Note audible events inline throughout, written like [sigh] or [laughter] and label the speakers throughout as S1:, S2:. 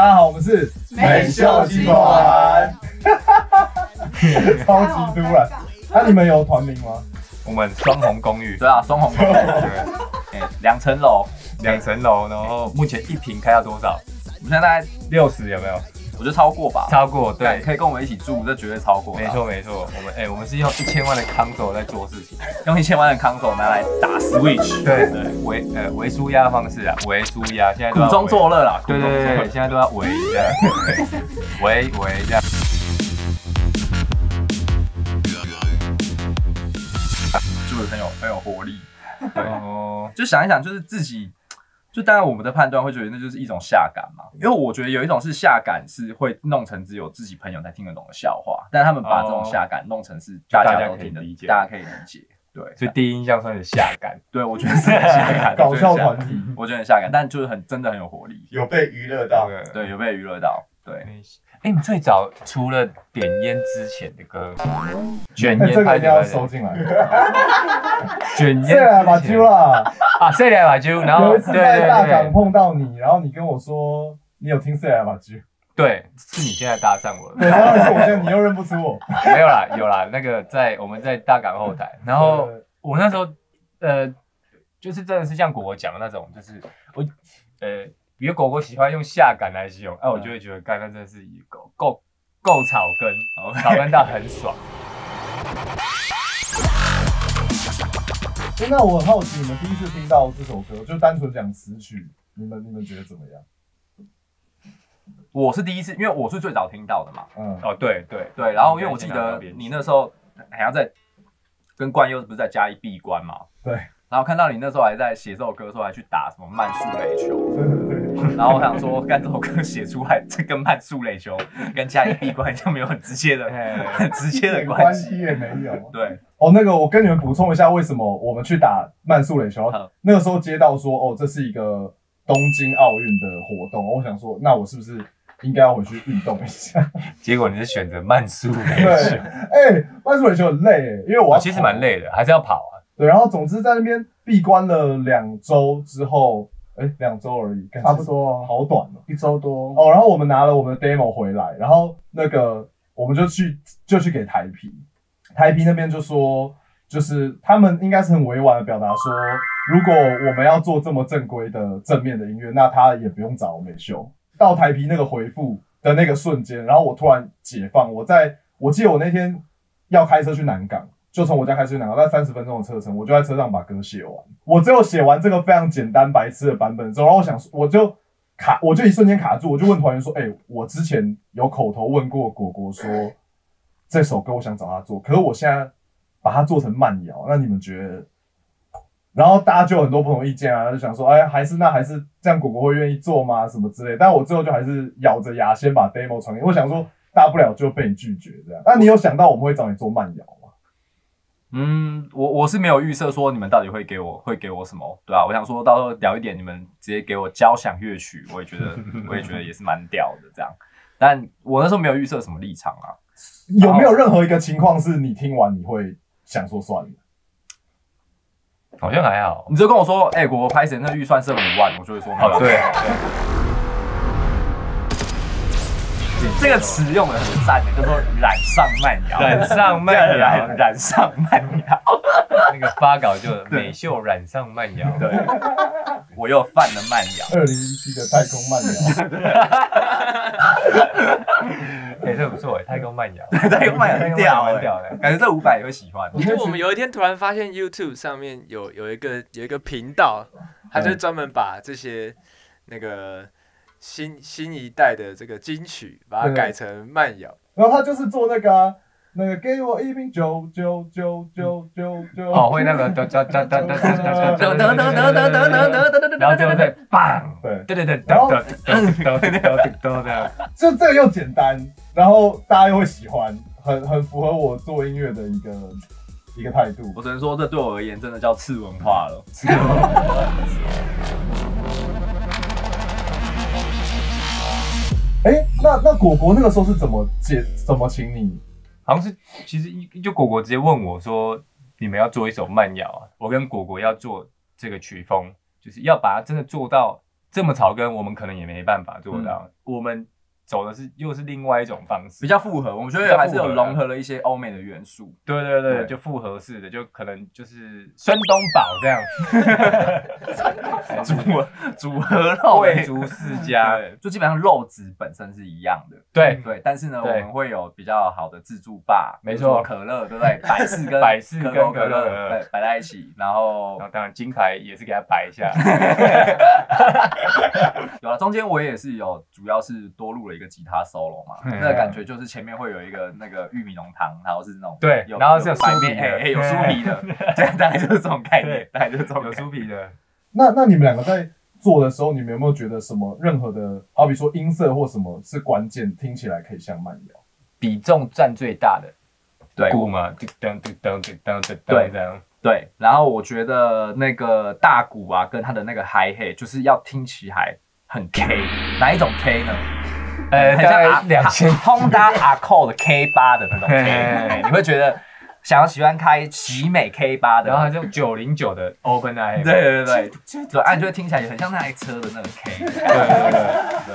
S1: 大家好，我们是
S2: 美秀集团，[laughs]
S1: 超级突然。那你们有团名吗？
S3: 我们双红公寓，
S2: 对啊，双红公寓，[laughs]
S3: 对，
S2: 两层楼，
S3: 两层楼，然后目前一平开到多少？
S2: 我们现在大概
S3: 六十有没有？
S2: 我觉得超过吧，
S3: 超过，对，
S2: 可以跟我们一起住，这绝对超过。
S3: 没错没错，我们哎，我们是用一千万的 console 在做事情，[laughs]
S2: 用一千万的 console 拿来打 Switch，
S3: 对对，维呃维舒压方式啊，维舒压，现在
S2: 苦中作乐啦，
S3: 对对对，现在都要维一下，维维这样，
S2: 住的很有很有活力，对，就想一想，就是自己。就当然，我们的判断会觉得那就是一种下感嘛，因为我觉得有一种是下感是会弄成只有自己朋友才听得懂的笑话，但他们把这种下感弄成是大家都听得理解，大家可以理解。对，
S3: 所以第一印象算是下感。
S2: 对，我觉得是下感，[laughs]
S1: 搞笑团体，
S2: 我觉得很下感，但就是很真的很有活力，
S1: 有被娱乐到，
S2: 对，有被娱乐到，对。
S3: 哎，你最早除了点烟之前的歌，卷烟，
S1: 这个一定要收进来。[laughs]
S3: 卷烟，
S1: 谁来把揪啦？
S3: 啊，谁来把揪？然后
S1: 有一次在大港碰到你，然后你跟我说你有听谁来把揪？
S3: 对，是你现在搭上我。
S1: 对，当然是我现在，你又认不出我。[laughs]
S3: 没有啦，有啦，那个在我们在大港后台，然后我那时候呃，就是真的是像果果讲的那种，就是我呃。比如狗狗喜欢用下感来形容，哎，我就会觉得，干那真的是够够够草根，草根到很爽。
S1: 那我很好奇，你们第一次听到这首歌，就单纯讲词曲，你们你们觉得怎么样？
S2: 我是第一次，因为我是最早听到的嘛。
S3: 嗯，哦，对对
S2: 对，然后因为我记得你那时候还要在跟冠佑不是在加一闭关嘛？
S1: 对。
S2: 然后看到你那时候还在写这首歌的时候，还去打什么慢速垒球。然后我想说，[laughs] 干这首歌写出来，这跟慢速垒球跟加一闭关就没有很直接的、[laughs] 很直接的关
S1: 系也没有。
S2: 对。
S1: 哦，那个我跟你们补充一下，为什么我们去打慢速垒球？那个时候接到说，哦，这是一个东京奥运的活动。我想说，那我是不是应该要回去运动一下？[laughs]
S3: 结果你是选择慢速垒
S1: 球。哎，慢速垒球很累，因为我
S3: 其实蛮累的，还是要跑啊。
S1: 对，然后总之在那边闭关了两周之后，哎，两周而已，
S4: 差不多，
S1: 好短哦，
S4: 一周多
S1: 哦。然后我们拿了我们的 demo 回来，然后那个我们就去就去给台皮，台皮那边就说，就是他们应该是很委婉的表达说，如果我们要做这么正规的正面的音乐，那他也不用找美秀。到台皮那个回复的那个瞬间，然后我突然解放，我在我记得我那天要开车去南港。就从我家开始，两个概三十分钟的车程，我就在车上把歌写完。我只有写完这个非常简单白痴的版本之后，然后我想，我就卡，我就一瞬间卡住，我就问团员说：“哎，我之前有口头问过果果说这首歌我想找他做，可是我现在把它做成慢摇，那你们觉得？”然后大家就有很多不同意见啊，就想说：“哎，还是那还是这样，果果会愿意做吗？什么之类？”但我最后就还是咬着牙先把 demo 传给，我想说大不了就被你拒绝这样。那你有想到我们会找你做慢摇？
S2: 嗯，我我是没有预设说你们到底会给我会给我什么，对吧？我想说到时候聊一点，你们直接给我交响乐曲，我也觉得 [laughs] 我也觉得也是蛮屌的这样。但我那时候没有预设什么立场啊。
S1: 有没有任何一个情况是你听完你会想说算了？
S3: 好像还好，
S2: 你就跟我说，哎，我拍谁那预算是五万，我就会说好了。
S3: 对。
S2: 这个词用的很赞的，叫做“染上慢摇”，
S3: 染上慢摇，
S2: 染上慢摇。[laughs]
S3: 那个发稿就美秀染上慢摇，
S2: 对，我又犯了慢摇。
S1: 二零一七的太空慢
S3: 摇，[laughs] 哎，这不错哎，太空慢摇，[laughs]
S2: 太空慢摇很屌，很屌的，感觉这五百也会喜欢。
S5: 就我们有一天突然发现 YouTube 上面有有一个有一个频道，他就专门把这些那个。新新一代的这个金曲，把它改成慢摇，
S1: 然后他就是做那个那个给我一瓶酒酒酒酒酒酒，
S3: 哦，会那个噔噔噔噔噔噔噔噔噔噔噔噔噔噔噔，然后最后再棒，对对对对，然后噔噔噔噔噔噔，
S1: 就这个又简单，然后大家又会喜欢，很很符合我做音乐的一个一个态度。
S2: 我只能说，这对我而言真的叫次文化了。
S1: 哎，那那果果那个时候是怎么解怎么请你？
S3: 好像是其实一就果果直接问我说：“你们要做一首慢摇啊？”我跟果果要做这个曲风，就是要把它真的做到这么草根，我们可能也没办法做到。我们走的是又是另外一种方式，
S2: 比较复合。我们觉得还是有融合了一些欧美的元素。
S3: 对对对，就复合式的，就可能就是孙东宝这样，[laughs]
S2: 组组合肉
S3: 贵族世家，
S2: 就基本上肉质本身是一样的。
S3: 对
S2: 对，但是呢，我们会有比较好的自助吧，
S3: 没错，
S2: 可乐对不对？百事跟 [laughs]
S3: 百事跟可乐
S2: 对摆在一起，然后
S3: 然后当然金牌也是给他摆一下。[laughs]
S2: 有了，中间我也是有，主要是多录了一个吉他 solo 嘛，那个感觉就是前面会有一个那个玉米浓汤，然后是那种
S3: 对，然后是有酥皮
S2: 的，有酥皮的，这样 [laughs] 大概就是这种概念，大概就是这种
S3: 有酥皮的。[laughs]
S1: 那那你们两个在做的时候，你们有没有觉得什么任何的，好比说音色或什么是关键，听起来可以像慢摇？
S3: 比重占最大的，
S2: 对
S3: 鼓嘛，噔噔噔噔噔噔噔，
S2: 对
S3: 这样。
S2: 对，然后我觉得那个大鼓啊，跟它的那个 hi hat，就是要听起来很 K，哪一种 K 呢？
S3: 呃，
S2: 很像
S3: 两千
S2: 通搭阿扣的 K 八的那种 K，你会觉得想要喜欢开奇美 K 八的，
S3: 然后它用九零九的 open i，
S2: 对对对对，按就会听起来很像那台车的那个 K，
S3: 对对对。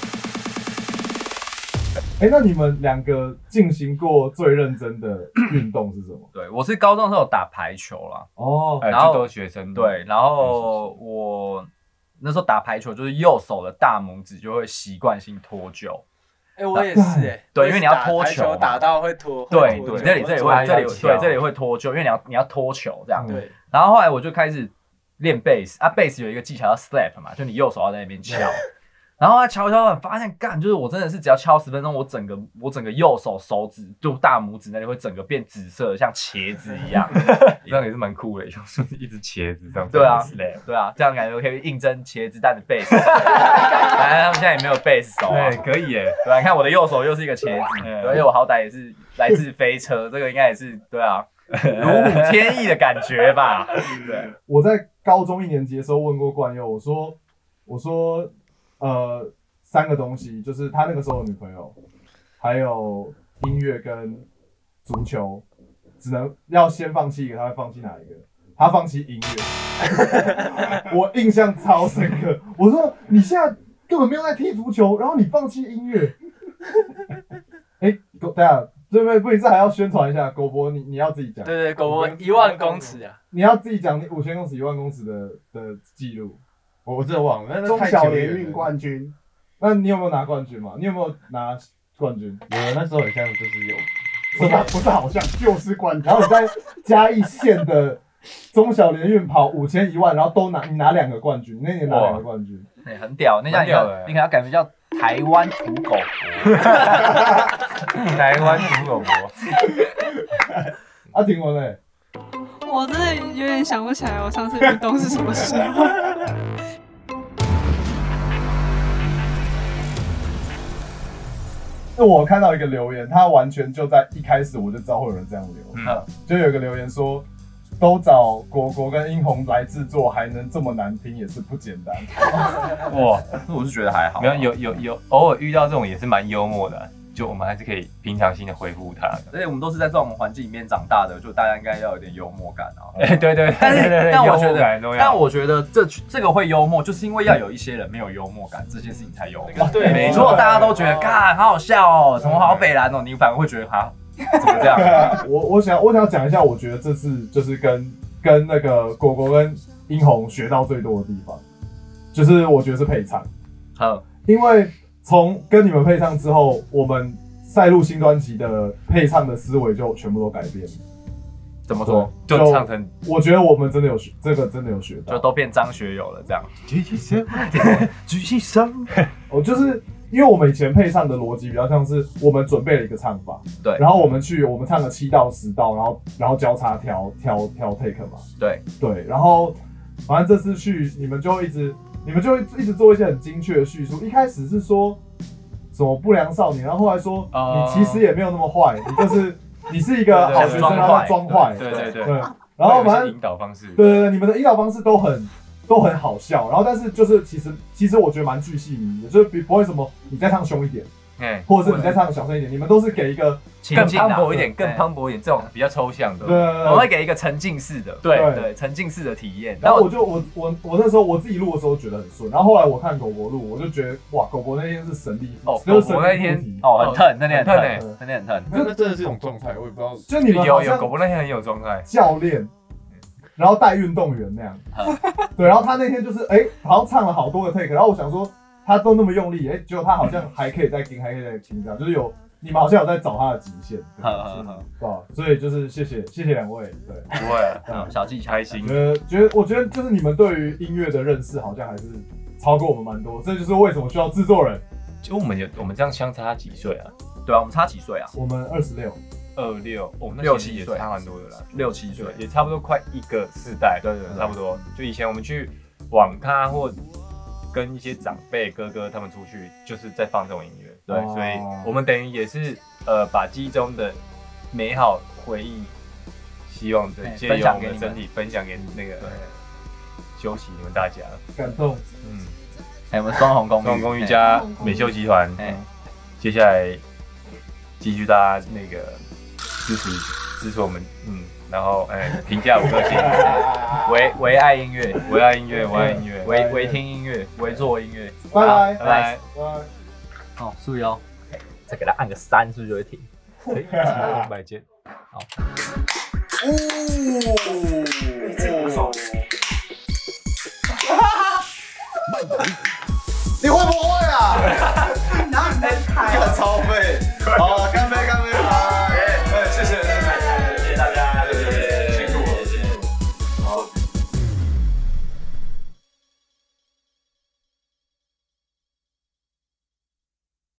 S1: 哎，那你们两个进行过最认真的运动是什么？
S2: 对我是高中的时候打排球啦，
S1: 哦，
S3: 然后都学生
S2: 对，然后我那时候打排球就是右手的大拇指就会习惯性脱臼。
S5: 哎，我也是哎，
S2: 对，因为你要脱球，
S5: 打到会脱，
S2: 对对，这里这里会这里对这里会脱球，因为你要你要脱球这样。
S5: 对，
S2: 然后后来我就开始练贝斯啊，贝斯有一个技巧叫 slap 嘛，就你右手要在那边敲。[laughs] 然后他敲敲，发现干就是我真的是只要敲十分钟，我整个我整个右手手指就大拇指那里会整个变紫色，像茄子一样，[laughs]
S3: 这样也是蛮酷的，就是一只茄子这样。
S2: 对啊，对啊，这样感觉可以应征茄子蛋的贝斯。来，[laughs] 他们现在也没有贝斯手啊，
S3: 对，可以耶。
S2: 对啊，你看我的右手又是一个茄子，[laughs] 而且我好歹也是来自飞车，这个应该也是对啊，如虎添翼的感觉吧。对，
S1: 我在高中一年级的时候问过冠佑，我说我说。呃，三个东西就是他那个时候的女朋友，还有音乐跟足球，只能要先放弃一个，他会放弃哪一个？他放弃音乐，[laughs] 我印象超深刻。我说你现在根本没有在踢足球，然后你放弃音乐。哎，等下，对不对？不，你这还要宣传一下，狗博，你你要自己讲。
S5: 对对，狗博一万公尺啊，
S1: 你要自己讲你五千公尺、一万公尺的的记录。
S4: 我真的忘了，那
S6: 中小联运冠军，
S1: 那你有没有拿冠军嘛？你有没有拿冠军？
S4: 有，那时候好像就是有，
S1: 不是不是好像就是冠军。然后你在嘉义县的中小联运跑五千一万，然后都拿你拿两个冠军，那年拿两个冠军，
S2: 哎，很屌，那叫你你可要改名叫台湾土狗国，[laughs]
S3: 台湾土狗国。
S1: 阿婷文嘞，
S7: 我真的有点想不起来，我上次运动是什么时候。
S1: 是我看到一个留言，他完全就在一开始我就知道会有人这样留，嗯，就有一个留言说，都找果果跟英红来制作，还能这么难听，也是不简单。
S2: 哇，那我是觉得还好，
S3: 没有有有有偶尔遇到这种也是蛮幽默的。就我们还是可以平常心的回复他，
S2: 而且我们都是在这种环境里面长大的，就大家应该要有点幽默感啊。
S3: 哎，对对，
S2: 但是但我觉得，但我觉得这这个会幽默，就是因为要有一些人没有幽默感，这件事情才幽默。
S5: 对，
S2: 没错，大家都觉得，看好好笑哦，什么好北蓝哦，你反而会觉得，哈，怎么这样？[laughs]
S1: 我我想我想讲一下，我觉得这次就是跟跟那个果果跟殷红学到最多的地方，就是我觉得是配唱，
S2: 好，
S1: 因为。从跟你们配唱之后，我们赛路新专辑的配唱的思维就全部都改变了。
S2: 怎么说？
S3: 就唱成？
S1: 我觉得我们真的有学，这个真的有学到，
S2: 就都变张学友了这样。
S4: 举起手，举起手。
S1: 我就是因为我们以前配唱的逻辑比较像是，我们准备了一个唱法，
S2: 对，
S1: 然后我们去我们唱了七到十道，然后然后交叉挑挑挑 take 嘛，
S2: 对
S1: 对，然后反正这次去你们就一直。你们就会一直做一些很精确的叙述。一开始是说什么不良少年，然后后来说你其实也没有那么坏，你就是 [laughs] 你是一个好学生，[laughs] 然后装坏。
S3: 对对对。
S1: 然后反正
S3: 引导方式，
S1: 对对对，你们的引导方式都很都很好笑。然后但是就是其实其实我觉得蛮巨细腻的，就是比不会什么你再唱凶一点，
S3: 哎，
S1: 或者是你再唱小声一点，你们都是给一个
S3: 更磅礴一点，更磅礴一点，这种比较抽象的。
S1: 对，
S2: 我会给一个沉浸式的，
S3: 对
S2: 对，沉浸式的体验。
S1: 然后我就我我我那时候我自己录的时候觉得很顺，然后后来我看狗狗录，我就觉得哇，狗狗那天是神力
S3: 哦
S1: 就是神
S3: 狗狗那天
S1: 力附体
S2: 哦，很疼，那天很
S3: 很疼
S2: 疼，那天很疼。
S4: 真的是一种状态，我也不知道。
S1: 就你们好
S3: 有有
S1: 像
S3: 狗狗那天很有状态，
S1: 教练，然后带运动员那样，对，然后他那天就是哎、好像唱了好多个 take，然后我想说他都那么用力，哎、结果他好像还可以再听，还可以再听，这样就是有你们好像有在找他的极限，
S2: 好好好
S1: 对吧？所以就是谢谢谢谢两位，对。
S3: 不会啊，
S2: 嗯，[laughs] 小技巧，
S3: 开心
S1: 觉。得觉得，我觉得就是你们对于音乐的认识好像还是超过我们蛮多，这就是为什么需要制作人。
S3: 就我们有我们这样相差几岁啊？
S2: 对啊，我们差几岁啊？
S1: 我们二十六，
S3: 二六，我们
S2: 六七岁
S3: 也差蛮多的啦。
S2: 六七岁，。
S3: 也差不多快一个世代，
S2: 对对对
S3: 差不多。就以前我们去网咖或跟一些长辈哥哥他们出去，就是在放这种音乐，对，
S1: 哦。
S3: 所以我们等于也是呃把记忆中的美好回忆，希望的
S2: 哎
S3: 借
S2: 分享给你们
S3: 由我们。的身体分享给那个休息你们大家，
S1: 感动。
S3: 嗯，
S2: 哎，我们双红公寓，
S3: 中公寓加美秀集团，
S2: 哎，
S3: 接下来继续大家那个支持支持我们，嗯，然后哎评价五颗星。[laughs]
S2: 唯唯爱音乐，
S3: 唯爱音乐，唯爱音乐，
S2: 唯唯听音乐，唯做音乐。
S1: 拜拜
S3: 拜拜。
S1: 拜。
S2: 哦，素腰，再给他按个三，是不是就会停？
S3: 拜 [laughs] 见。[laughs]
S1: 哦